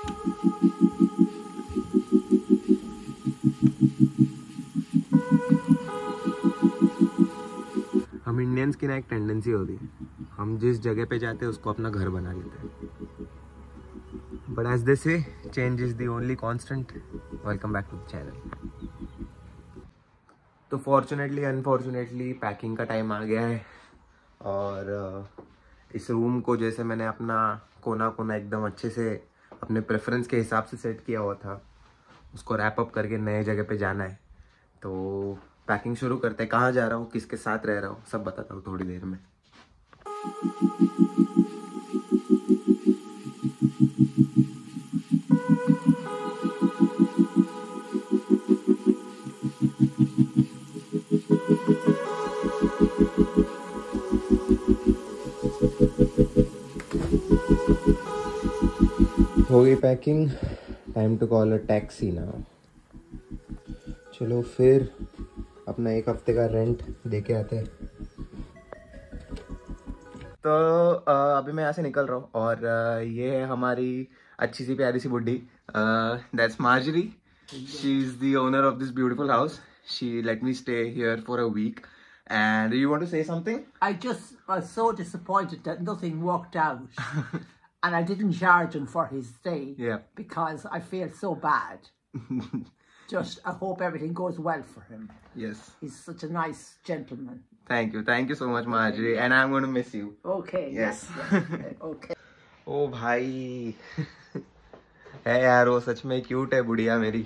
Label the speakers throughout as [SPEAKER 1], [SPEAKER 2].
[SPEAKER 1] हम इंडियंस की ना एक टेंडेंसी होती है। हम जिस जगह पे जाते हैं उसको अपना घर बना लेते हैं। But as they say change is the only constant welcome back to channel तो फॉर्चुनेटली अनफॉर्चुनेटली पैकिंग का टाइम आ गया है। और uh, इस रूम को जैसे मैंने अपना कोना कोना एकदम अच्छे से अपने प्रेफरेंस के हिसाब से सेट किया हुआ था। उसको रैप अप करके नए जगह पे जाना है। तो पैकिंग शुरू करते हैं। कहाँ जा रहा हूँ? किसके साथ रह रहा हूँ? सब बताता हूँ थोड़ी देर में। हो गई packing time to call a taxi ना चलो फिर अपना एक हफ़्ते का रेंट दे के आते हैं. तो अभी मैं यहाँ से निकल रहा हूँ और ये है हमारी अच्छी सी प्यारी सी बुढ़ी that's Margery she is the owner of this beautiful house she let me stay here for a week And you want to say something?
[SPEAKER 2] I just was so disappointed that nothing worked out. and I didn't charge him for his stay.
[SPEAKER 1] Yeah.
[SPEAKER 2] Because I feel so bad. just, I hope everything goes well for him.
[SPEAKER 1] Yes.
[SPEAKER 2] He's such a nice gentleman.
[SPEAKER 1] Thank you. Thank you so much, Marjorie. And I'm going to miss you.
[SPEAKER 2] Okay.
[SPEAKER 1] Yes.
[SPEAKER 2] yes, okay.
[SPEAKER 1] ओ भाई है यार वो सच में cute है बुढ़िया मेरी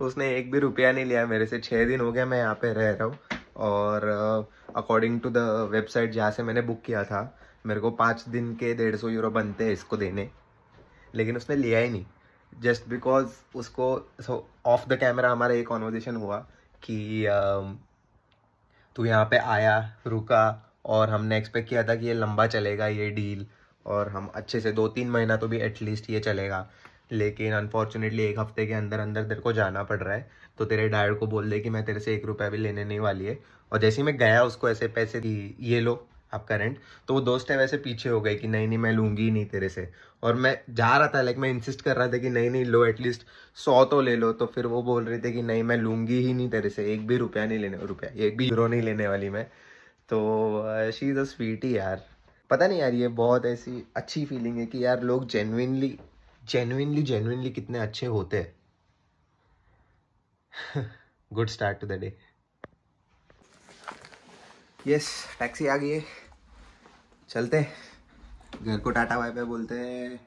[SPEAKER 1] उसने एक भी रुपया नहीं लिया मेरे से छः दिन हो गया मैं यहाँ पे रह रहा हूँ और अकॉर्डिंग टू द वेबसाइट जहाँ से मैंने बुक किया था मेरे को पाँच दिन के डेढ़ सौ यूरो बनते हैं इसको देने। लेकिन उसने लिया ही नहीं। जस्ट बिकॉज़ उसको सो ऑफ़ द कैमरा हमारा ये कॉन्वर्जेशन हुआ कि तू यहाँ पे आया, रुका, और हमने एक्सपेक्ट किया था कि ये लंबा चलेगा ये डील और हम अच्छे से दो तीन महीना तो भी एटलीस्ट ये चलेगा। लेकिन अनफॉर्चुनेटली एक हफ़्ते के अंदर अंदर तेरे को जाना पड़ रहा है। तो तेरे डायर को बोल दे कि मैं तेरे से एक रुपया भी लेने नहीं वाली है। और जैसे ही मैं गया उसको ऐसे पैसे दी ये लो आपका रेंट तो वो दोस्त है वैसे पीछे हो गए कि नहीं नहीं, मैं लूँगी ही नहीं तेरे से। और मैं जा रहा था लाइक मैं इंसिस्ट कर रहा था कि नहीं नहीं, लो एटलीस्ट सौ तो ले लो। तो फिर वो बोल रहे थे कि नहीं, मैं लूँगी ही नहीं तेरे से। एक भी रुपया नहीं लेने, रुपया, एक भी यूरो नहीं लेने वाली मैं। तो शी इज़ अ स्वीट ही यार। पता नहीं यार, ये बहुत ऐसी अच्छी फीलिंग है कि यार लोग जेनविनली जेनविनली जेनविनली कितने अच्छे होते good start to the day yes taxi आ गई है। चलते घर को टाटा बाय बाय बोलते हैं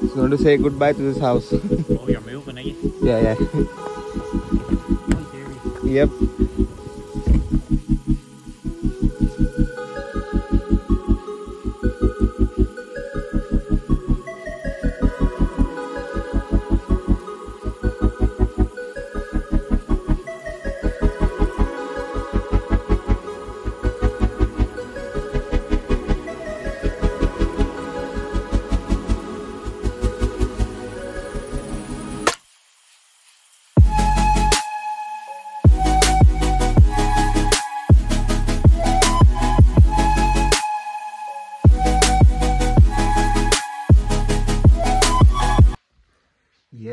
[SPEAKER 1] He's going to say goodbye to this house.
[SPEAKER 3] oh, you're moving, you?
[SPEAKER 1] Yeah, yeah. yep.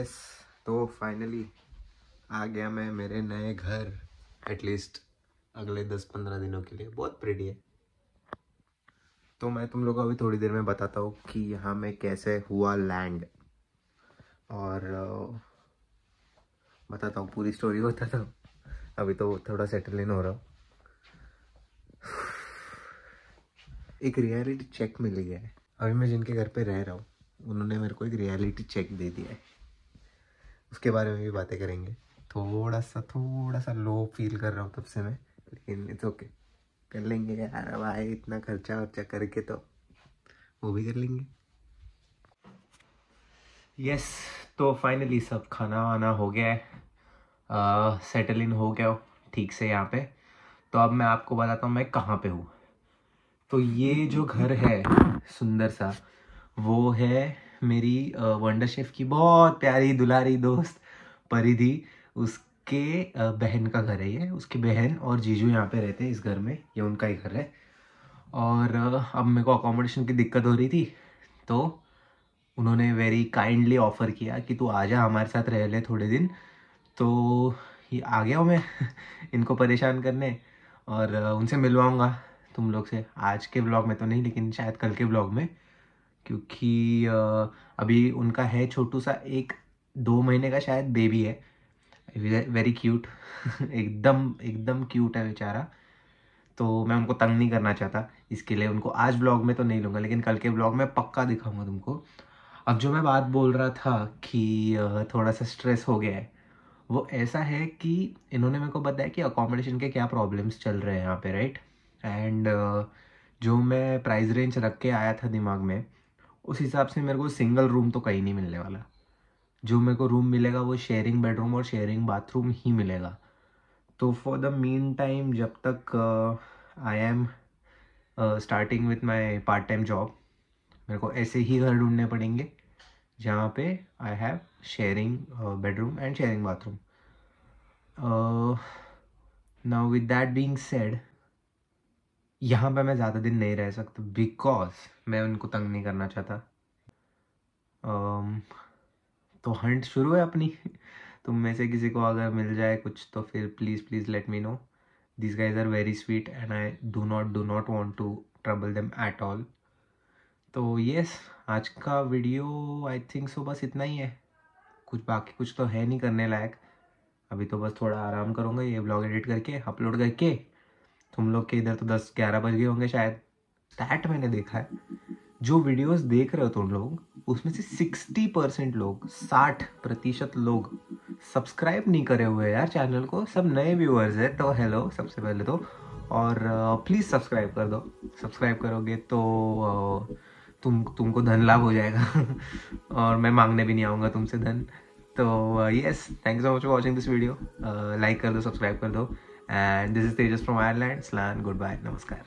[SPEAKER 1] Yes तो फाइनली आ गया मैं मेरे नए घर एटलीस्ट अगले दस पंद्रह दिनों के लिए। बहुत प्रेडी है। तो मैं तुम लोग को अभी थोड़ी देर में बताता हूँ कि यहाँ में कैसे हुआ लैंड और बताता हूँ, पूरी स्टोरी बताता हूँ। अभी तो थोड़ा सेटल इन हो रहा हूँ। एक रियलिटी चेक मिल है। अभी मैं जिनके घर पे रह रहा हूँ, उन्होंने मेरे को एक रियलिटी चेक दे दिया है। उसके बारे में भी बातें करेंगे। थोड़ा सा थोड़ा सा लो फील कर रहा हूँ तब से मैं, लेकिन इट्स ओके कर लेंगे यार भाई इतना खर्चा वर्चा करके तो। वो भी कर लेंगे। यस तो फाइनली सब खाना वाना हो गया है। सेटल इन हो गया हो, ठीक से यहाँ पे। तो अब मैं आपको बताता हूँ मैं कहाँ पे हूँ। तो ये जो घर है, सुंदर सा, वो है मेरी वंडर शेफ की बहुत प्यारी दुलारी दोस्त परिधि, उसके बहन का घर है ये, उसकी बहन और जीजू यहाँ पे रहते हैं इस घर में, ये उनका ही घर है। और अब मेरे को अकोमोडेशन की दिक्कत हो रही थी तो उन्होंने वेरी काइंडली ऑफ़र किया कि तू आ जा हमारे साथ रह ले थोड़े दिन तो ये आ गया हूँ मैं इनको परेशान करने और उनसे मिलवाऊँगा तुम लोग से। आज के ब्लॉग में तो नहीं, लेकिन शायद कल के ब्लॉग में। क्योंकि अभी उनका है छोटू सा एक दो महीने का शायद बेबी है। वेरी क्यूट एकदम एकदम क्यूट है बेचारा। तो मैं उनको तंग नहीं करना चाहता। इसके लिए उनको आज ब्लॉग में तो नहीं लूँगा, लेकिन कल के ब्लॉग में पक्का दिखाऊँगा तुमको। अब जो मैं बात बोल रहा था कि थोड़ा सा स्ट्रेस हो गया है, वो ऐसा है कि इन्होंने मेरे को बताया कि अकोमोडेशन के क्या प्रॉब्लम्स चल रहे हैं यहाँ पे राइट एंड जो मैं प्राइस रेंज रख के आया था दिमाग में उस हिसाब से मेरे को सिंगल रूम तो कहीं नहीं मिलने वाला। जो मेरे को रूम मिलेगा वो शेयरिंग बेडरूम और शेयरिंग बाथरूम ही मिलेगा। तो फॉर द मेन टाइम जब तक I am starting with my part time job मेरे को ऐसे ही घर ढूँढने पड़ेंगे, जहाँ पे I have sharing bedroom and sharing bathroom now with that being said यहाँ पे मैं ज़्यादा दिन नहीं रह सकता बिकॉज़ मैं उनको तंग नहीं करना चाहता। Um, तो हंट शुरू है अपनी। तुम में से किसी को अगर मिल जाए कुछ तो फिर please please let me know this guys are very sweet and I do not do not want to trouble them at all तो येस आज का वीडियो आई थिंक सो बस इतना ही है। कुछ बाकी कुछ तो है नहीं करने लायक। अभी तो बस थोड़ा आराम करूँगा ये ब्लॉग एडिट करके अपलोड करके। तुम लोग के इधर तो दस ग्यारह बज गए होंगे शायद। स्टैट मैंने देखा है। जो वीडियोस देख रहे हो तुम लोग, उसमें से सिक्सटी परसेंट लोग, साठ प्रतिशत लोग सब्सक्राइब नहीं करे हुए यार चैनल को। सब नए व्यूअर्स है तो हेलो सबसे पहले तो। और प्लीज़ सब्सक्राइब कर दो। सब्सक्राइब करोगे तो तुम, तुमको धन लाभ हो जाएगा। और मैं मांगने भी नहीं आऊँगा तुमसे धन। तो yes thank you so much for watching this video like कर दो सब्सक्राइब कर दो। And this is Tejas from Ireland. Slan, goodbye. Namaskar.